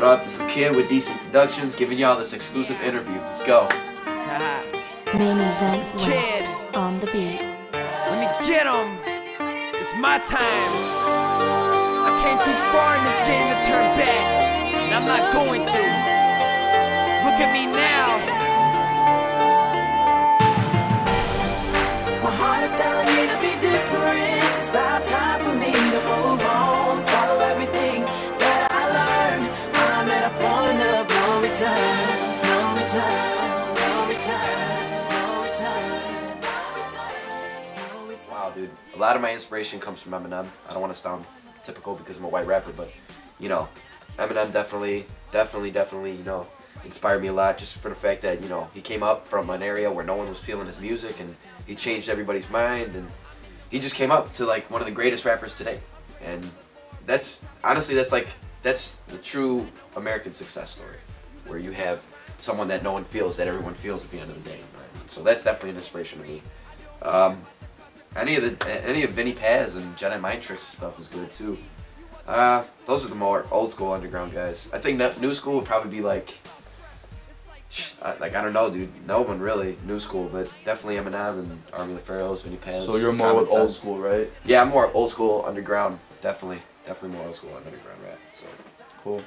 What up? This is Kidd with Decent Productions giving y'all this exclusive interview. Let's go. Main event Kidd. On the beat. Let me get him. It's my time. I came too far in this game to turn back, and I'm not going to. Look at me now. Wow, dude. A lot of my inspiration comes from Eminem. I don't want to sound typical because I'm a white rapper, but you know, Eminem definitely, definitely, definitely, you know, inspired me a lot just for the fact that you know he came up from an area where no one was feeling his music and he changed everybody's mind and he just came up to like one of the greatest rappers today, and that's honestly that's like that's the true American success story, where you have someone that no one feels that everyone feels at the end of the day. Right? So that's definitely an inspiration to me. Um, any of the any of Vinnie Paz and Jedi Mind Tricks and stuff is good too. Uh, those are the more old school underground guys. I think new school would probably be like, I- like I don't know, dude. No one really new school, but definitely Eminem and Army of the Pharaohs, Vinnie Paz. So you're more with old school, right? Yeah, I'm more old school underground. Definitely, definitely more old school underground rap. So Cool.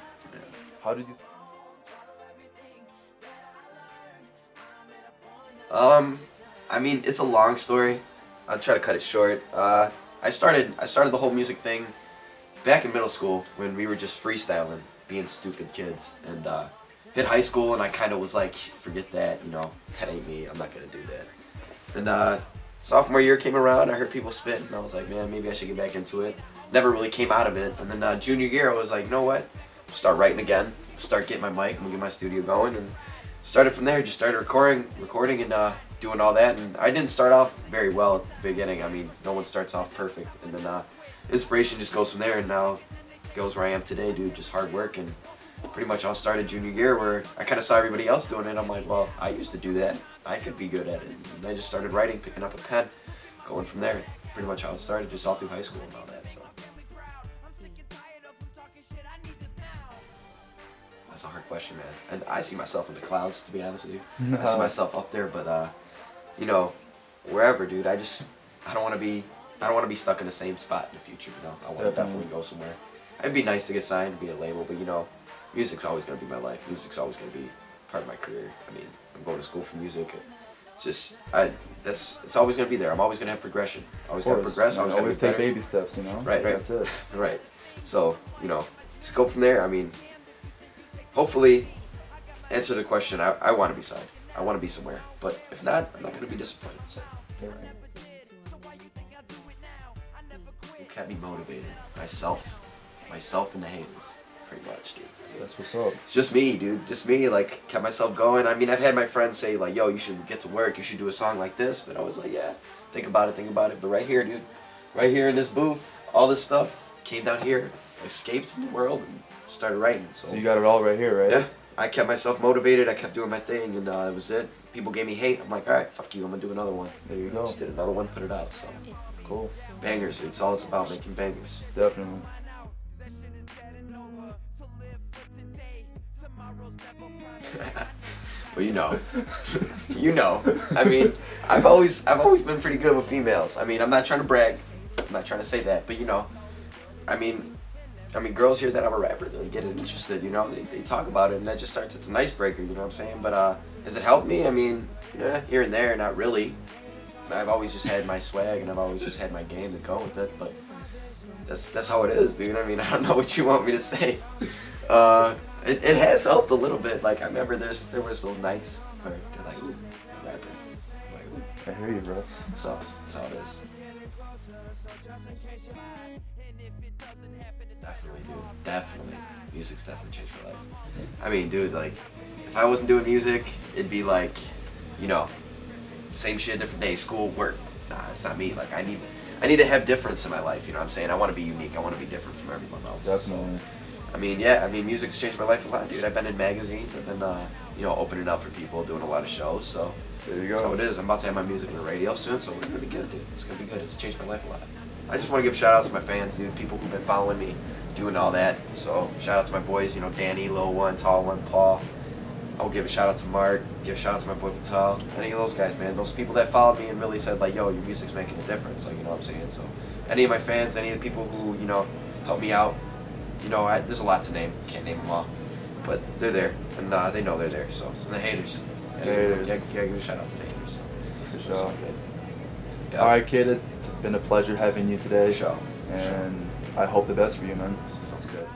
How did you? Um, I mean, it's a long story. I'll try to cut it short. Uh, I started I started the whole music thing back in middle school when we were just freestyling, being stupid kids, and uh, hit high school and I kind of was like, forget that, you know, that ain't me. I'm not gonna do that. And uh, sophomore year came around, I heard people spit, and I was like, man, maybe I should get back into it. Never really came out of it. And then uh, junior year, I was like, you know what? Start writing again. Start getting my mic and get my studio going, and started from there. Just started recording, recording, and uh, doing all that. And I didn't start off very well at the beginning. I mean, no one starts off perfect, and then uh, inspiration just goes from there. And now goes where I am today, dude. Just hard work and pretty much all started junior year where I kind of saw everybody else doing it. I'm like, well, I used to do that. I could be good at it. And I just started writing, picking up a pen, going from there. Pretty much how it started, just all through high school and all that. So that's a hard question, man. And I see myself in the clouds, to be honest with you. I see myself up there, but uh, you know, wherever, dude. I just, I don't want to be, I don't want to be stuck in the same spot in the future. You know, I want to Definitely. go somewhere. It'd be nice to get signed, be a label, but you know, music's always gonna be my life. Music's always gonna be part of my career. I mean, I'm going to school for music. It's just, I, that's, it's always gonna be there. I'm always gonna have progression. Always gotta progress. Always, always take better. baby steps, you know. Right, right. That's it. Right. So, you know, just go from there. I mean, hopefully, answer the question. I, I want to be signed. I want to be somewhere. But if not, I'm not going to be disappointed. So, what kept me motivated? Myself. Myself and the haters. Pretty much, dude. That's what's up. It's just me, dude. Just me, like, kept myself going. I mean, I've had my friends say, like, yo, you should get to work. You should do a song like this. But I was like, yeah, think about it, think about it. But right here, dude, right here in this booth, all this stuff came down here, escaped from the world, and started writing. So, So you got it all right here, right? yeah, I kept myself motivated. I kept doing my thing, and uh, that was it. People gave me hate. I'm like, all right, fuck you. I'm gonna do another one. There you go. Just did another one, put it out. So, Cool. bangers. It's all it's about, making bangers. Definitely. Well, you know, you know. I mean, I've always, I've always been pretty good with females. I mean, I'm not trying to brag. I'm not trying to say that, but you know, I mean, I mean, girls hear that I'm a rapper, they get interested. You know, they, they talk about it, and that just starts. It's an icebreaker. You know what I'm saying? But uh, has it helped me? I mean, yeah, here and there, not really. I've always just had my swag, and I've always just had my game to go with it. But that's that's how it is, dude. I mean, I don't know what you want me to say. Uh, it, it has helped a little bit. Like I remember there's there was those nights where they're like, ooh. I'm like, ooh. I hear you, bro. So that's how it is. Definitely, dude. Definitely. Music's definitely changed my life. I mean, dude, like, if I wasn't doing music, it'd be like, you know, same shit, different day, school, work. Nah, it's not me. Like, I need, I need to have difference in my life. You know what I'm saying? I want to be unique. I want to be different from everyone else. Definitely. So, I mean, yeah. I mean, music's changed my life a lot, dude. I've been in magazines. I've been, uh, you know, opening up for people, doing a lot of shows. So There you go. it is. I'm about to have my music on the radio soon, so it's gonna be good, dude. It's gonna be good. It's changed my life a lot. I just want to give shout outs to my fans, dude. People who've been following me doing all that. So shout out to my boys, you know, Danny, Lil One, Tall One, Paul. I'll give a shout out to Mark, give a shout out to my boy Patel, any of those guys, man. Those people that followed me and really said like, yo, your music's making a difference, like you know what I'm saying. So any of my fans, any of the people who you know help me out, you know, I, there's a lot to name. Can't name them all, but they're there, and uh, they know they're there. So and the haters, yeah, Haters. yeah, yeah, give a shout out to the haters. So For sure. all good. Yeah. All right, kid. It's been a pleasure having you today. For sure. For sure. And I hope the best for you, man. Sounds good.